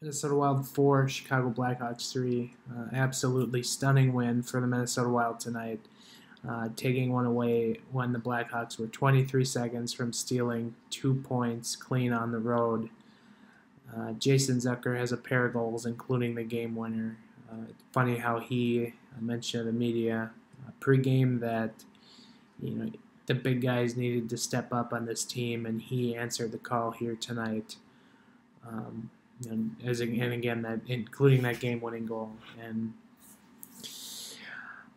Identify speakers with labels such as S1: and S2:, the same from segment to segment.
S1: Minnesota Wild 4, Chicago Blackhawks 3. Uh, absolutely stunning win for the Minnesota Wild tonight. Uh, taking one away when the Blackhawks were 23 seconds from stealing two points clean on the road. Uh, Jason Zucker has a pair of goals, including the game winner. Uh, funny how he mentioned to the media uh, pregame that you know the big guys needed to step up on this team, and he answered the call here tonight. Um, and as and again that including that game-winning goal, and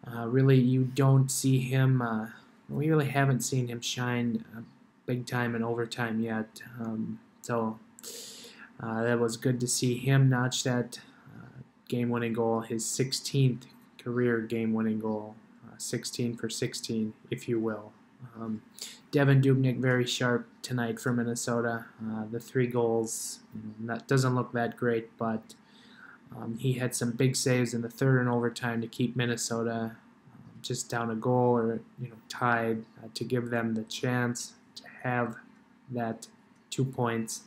S1: uh, really you don't see him. Uh, we really haven't seen him shine uh, big time in overtime yet. Um, so uh, that was good to see him notch that uh, game-winning goal, his 16th career game-winning goal, uh, 16 for 16, if you will. Um, Devan Dubnyk very sharp tonight for Minnesota. Uh, the three goals that doesn't look that great, but um, he had some big saves in the third and overtime to keep Minnesota um, just down a goal or you know tied uh, to give them the chance to have that two points.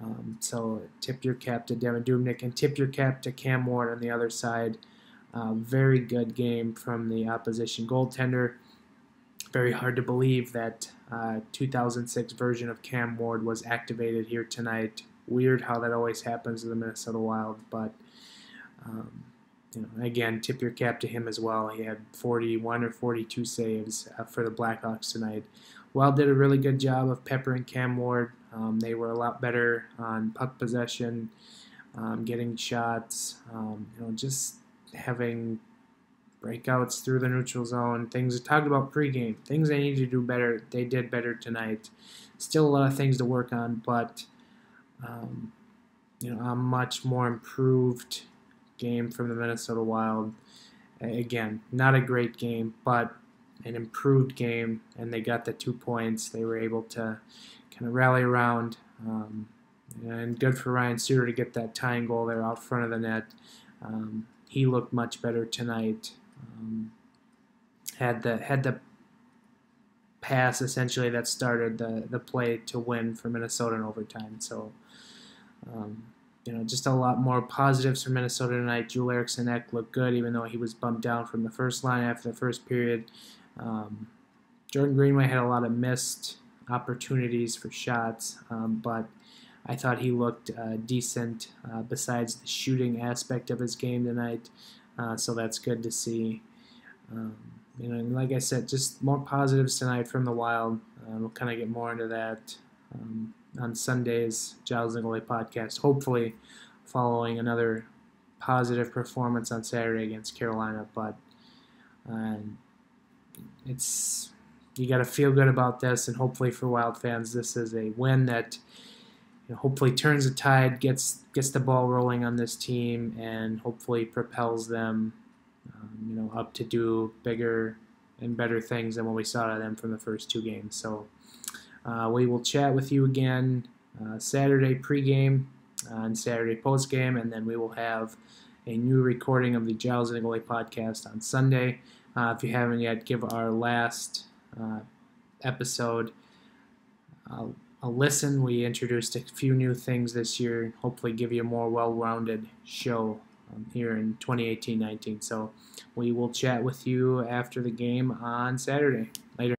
S1: Um, so tip your cap to Devan Dubnyk and tip your cap to Cam Ward on the other side. Uh, very good game from the opposition goaltender very hard to believe that uh, 2006 version of Cam Ward was activated here tonight. Weird how that always happens to the Minnesota Wild, but um, you know, again, tip your cap to him as well. He had 41 or 42 saves uh, for the Blackhawks tonight. Wild did a really good job of peppering Cam Ward. Um, they were a lot better on puck possession, um, getting shots, um, you know, just having breakouts through the neutral zone, things talked about pregame, things they need to do better. They did better tonight. Still a lot of things to work on, but um, you know a much more improved game from the Minnesota Wild. Again, not a great game, but an improved game, and they got the two points. They were able to kind of rally around. Um, and good for Ryan Suter to get that tying goal there out front of the net. Um, he looked much better tonight. Um, had the had the pass essentially that started the the play to win for Minnesota in overtime. So. Um, you know, just a lot more positives for Minnesota tonight. Joel Eriksson Ek looked good, even though he was bumped down from the first line after the first period. Um, Jordan Greenway had a lot of missed opportunities for shots, um, but I thought he looked uh, decent uh, besides the shooting aspect of his game tonight. Uh, so that's good to see. Um, you know, and like I said, just more positives tonight from the Wild. Uh, we'll kind of get more into that um, on Sunday's Giles Goalie podcast. Hopefully, following another positive performance on Saturday against Carolina. But uh, it's you got to feel good about this, and hopefully for Wild fans, this is a win that hopefully turns the tide, gets gets the ball rolling on this team, and hopefully propels them, um, you know, up to do bigger and better things than what we saw out of them from the first two games. So uh, we will chat with you again uh, Saturday pregame uh, and Saturday postgame, and then we will have a new recording of the Giles and Goalie podcast on Sunday. Uh, if you haven't yet, give our last uh, episode a listen. We introduced a few new things this year, hopefully give you a more well-rounded show um, here in 2018-19. So we will chat with you after the game on Saturday. Later.